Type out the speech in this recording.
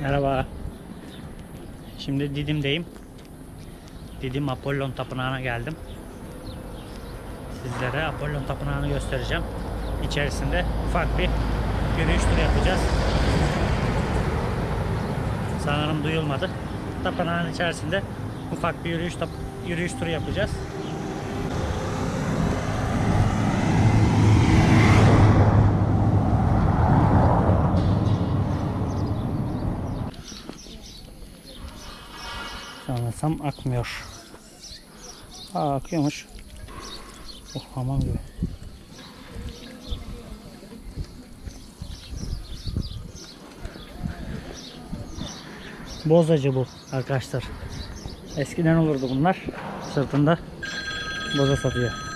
Merhaba. Şimdi Didim'deyim. Didim Apollon Tapınağı'na geldim. Sizlere Apollon Tapınağı'nı göstereceğim. İçerisinde ufak bir yürüyüş turu yapacağız. Sanırım duyulmadı. Tapınağın içerisinde ufak bir yürüyüş yürüyüş turu yapacağız. Sanırsam akmıyor. Aa akıyormuş. Oh hamam gibi. Bozacı bu arkadaşlar. Eskiden olurdu bunlar. Sırtında boza satıyor.